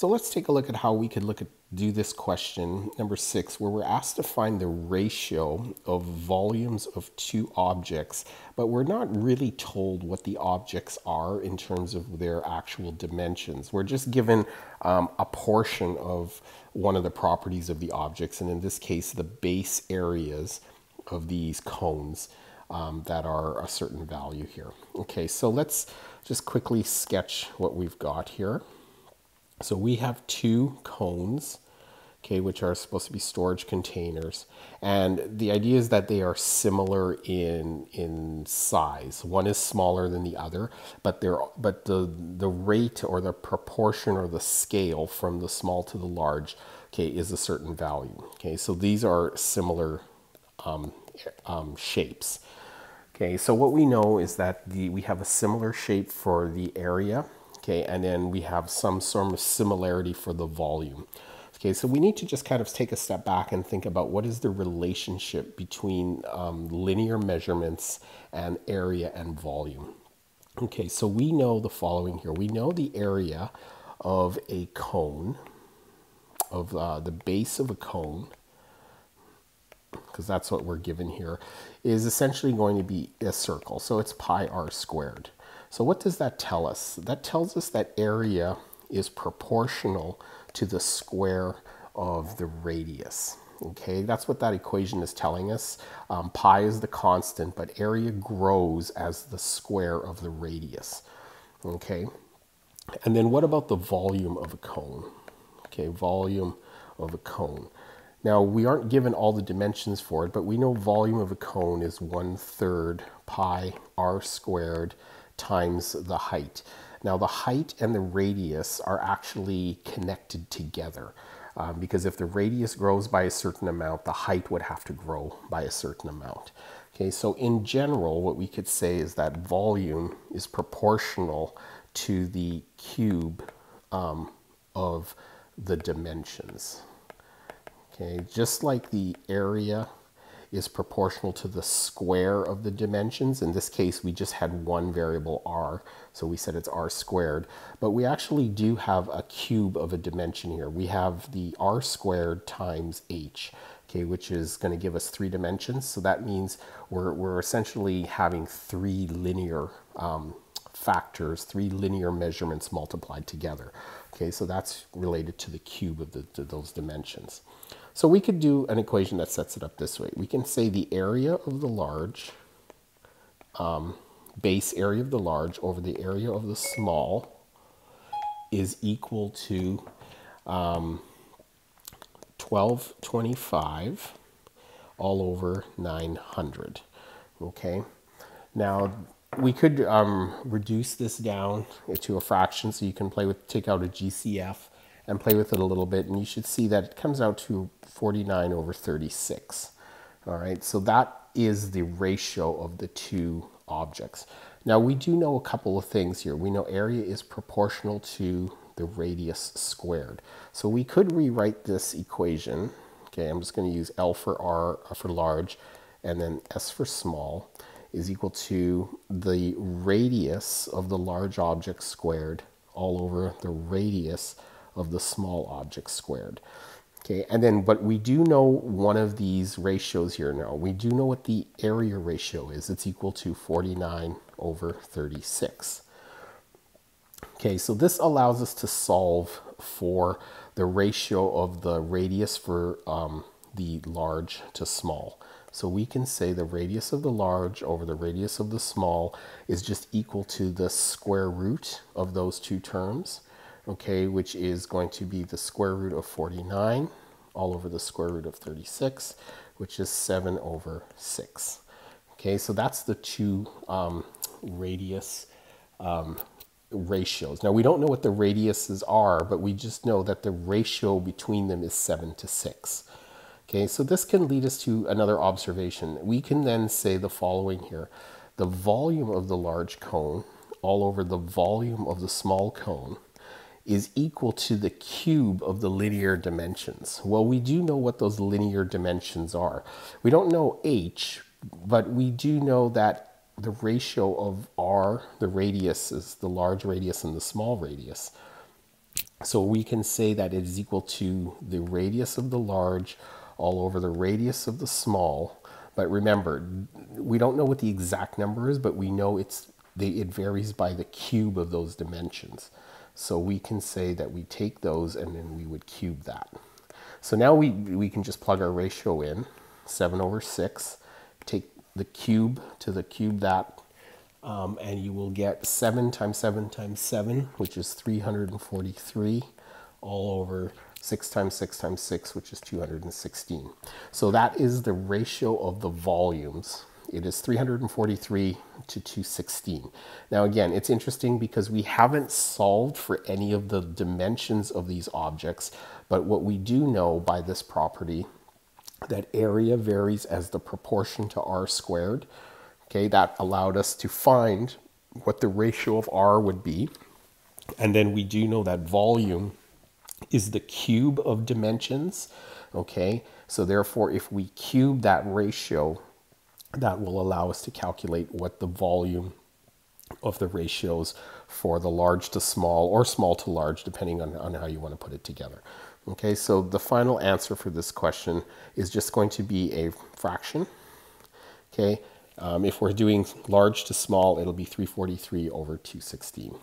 So let's take a look at how we could look at do this question, number six, where we're asked to find the ratio of volumes of two objects, but we're not really told what the objects are in terms of their actual dimensions. We're just given um, a portion of one of the properties of the objects, and in this case, the base areas of these cones um, that are a certain value here. Okay, so let's just quickly sketch what we've got here. So we have two cones, okay, which are supposed to be storage containers. And the idea is that they are similar in, in size. One is smaller than the other, but, they're, but the, the rate or the proportion or the scale from the small to the large, okay, is a certain value. Okay, so these are similar um, um, shapes. Okay, so what we know is that the, we have a similar shape for the area okay, and then we have some sort of similarity for the volume. Okay, so we need to just kind of take a step back and think about what is the relationship between um, linear measurements and area and volume. Okay, so we know the following here. We know the area of a cone, of uh, the base of a cone, because that's what we're given here, is essentially going to be a circle. So it's pi r squared. So what does that tell us? That tells us that area is proportional to the square of the radius. Okay, that's what that equation is telling us. Um, pi is the constant, but area grows as the square of the radius. Okay, and then what about the volume of a cone? Okay, volume of a cone. Now, we aren't given all the dimensions for it, but we know volume of a cone is one third pi r squared times the height. Now the height and the radius are actually connected together um, because if the radius grows by a certain amount, the height would have to grow by a certain amount. Okay, so in general, what we could say is that volume is proportional to the cube um, of the dimensions. Okay, just like the area is proportional to the square of the dimensions. In this case, we just had one variable r, so we said it's r squared. But we actually do have a cube of a dimension here. We have the r squared times h, okay, which is going to give us three dimensions. So that means we're, we're essentially having three linear um, factors, three linear measurements multiplied together. Okay, so that's related to the cube of the, those dimensions. So we could do an equation that sets it up this way. We can say the area of the large, um, base area of the large over the area of the small is equal to um, 1225 all over 900. Okay. Now we could um, reduce this down to a fraction so you can play with, take out a GCF and play with it a little bit and you should see that it comes out to 49 over 36. All right, so that is the ratio of the two objects. Now we do know a couple of things here. We know area is proportional to the radius squared. So we could rewrite this equation. Okay, I'm just going to use L for R uh, for large and then S for small is equal to the radius of the large object squared all over the radius of the small object squared. Okay, and then, but we do know one of these ratios here now. We do know what the area ratio is. It's equal to 49 over 36. Okay, so this allows us to solve for the ratio of the radius for um, the large to small. So we can say the radius of the large over the radius of the small is just equal to the square root of those two terms okay, which is going to be the square root of 49 all over the square root of 36, which is 7 over 6. Okay, so that's the two um, radius um, ratios. Now, we don't know what the radiuses are, but we just know that the ratio between them is 7 to 6. Okay, so this can lead us to another observation. We can then say the following here. The volume of the large cone all over the volume of the small cone is equal to the cube of the linear dimensions. Well, we do know what those linear dimensions are. We don't know h, but we do know that the ratio of r, the radius is the large radius and the small radius, So we can say that it is equal to the radius of the large all over the radius of the small. But remember, we don't know what the exact number is, but we know it's it varies by the cube of those dimensions. So we can say that we take those and then we would cube that. So now we, we can just plug our ratio in, 7 over 6, take the cube to the cube that, um, and you will get 7 times 7 times 7, which is 343, all over 6 times 6 times 6, which is 216. So that is the ratio of the volumes. It is 343 to 216. Now again, it's interesting because we haven't solved for any of the dimensions of these objects, but what we do know by this property that area varies as the proportion to r squared. Okay, that allowed us to find what the ratio of r would be. And then we do know that volume is the cube of dimensions. Okay, so therefore, if we cube that ratio, that will allow us to calculate what the volume of the ratios for the large to small or small to large, depending on, on how you want to put it together. Okay, so the final answer for this question is just going to be a fraction. Okay, um, if we're doing large to small, it'll be 343 over 216.